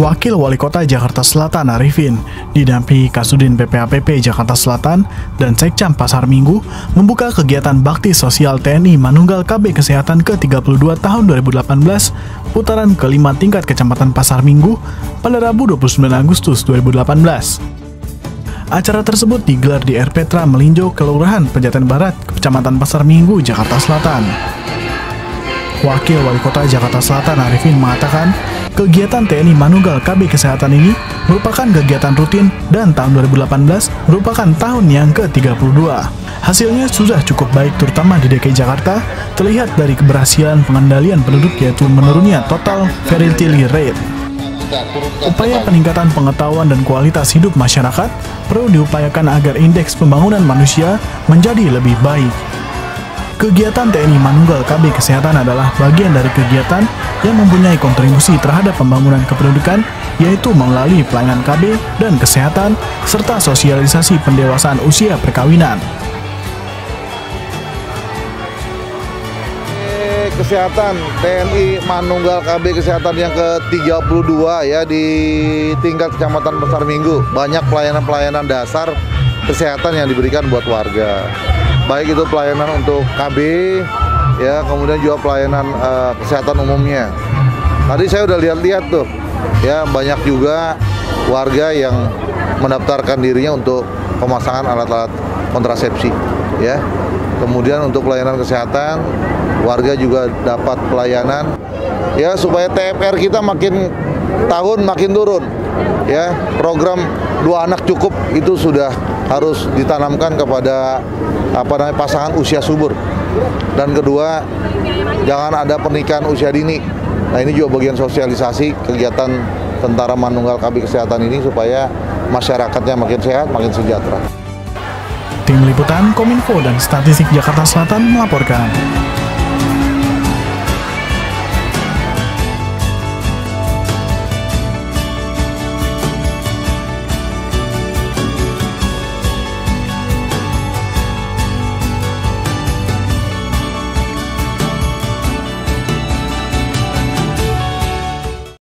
Wakil Wali Kota Jakarta Selatan Arifin, didampingi Kasudin PPAPP Jakarta Selatan dan Sekcam Pasar Minggu, membuka kegiatan bakti sosial TNI Manunggal KB Kesehatan ke-32 tahun 2018, putaran kelima tingkat Kecamatan Pasar Minggu pada Rabu 29 Agustus 2018. Acara tersebut digelar di R. Petra Melinjo, Kelurahan Pejaten Barat, Kecamatan Pasar Minggu, Jakarta Selatan. Wakil Wali Kota Jakarta Selatan Arifin mengatakan, kegiatan TNI Manunggal KB Kesehatan ini merupakan kegiatan rutin dan tahun 2018 merupakan tahun yang ke-32. Hasilnya sudah cukup baik terutama di DKI Jakarta, terlihat dari keberhasilan pengendalian penduduk yaitu menurunnya total fertility rate. Upaya peningkatan pengetahuan dan kualitas hidup masyarakat perlu diupayakan agar indeks pembangunan manusia menjadi lebih baik. Kegiatan TNI Manunggal KB Kesehatan adalah bagian dari kegiatan yang mempunyai kontribusi terhadap pembangunan kependudukan, yaitu melalui pelayanan KB dan kesehatan, serta sosialisasi pendewasaan usia perkawinan. Kesehatan TNI Manunggal KB Kesehatan yang ke-32 ya di tingkat Kecamatan Pasar Minggu. Banyak pelayanan-pelayanan dasar kesehatan yang diberikan buat warga baik itu pelayanan untuk KB ya kemudian juga pelayanan uh, kesehatan umumnya. Tadi saya udah lihat-lihat tuh ya banyak juga warga yang mendaftarkan dirinya untuk pemasangan alat-alat kontrasepsi ya. Kemudian untuk pelayanan kesehatan warga juga dapat pelayanan ya supaya TFR kita makin tahun makin turun ya. Program dua anak cukup itu sudah harus ditanamkan kepada apa namanya pasangan usia subur. Dan kedua, jangan ada pernikahan usia dini. Nah ini juga bagian sosialisasi kegiatan Tentara Manunggal KB Kesehatan ini supaya masyarakatnya makin sehat, makin sejahtera. Tim Liputan Kominfo dan Statistik Jakarta Selatan melaporkan.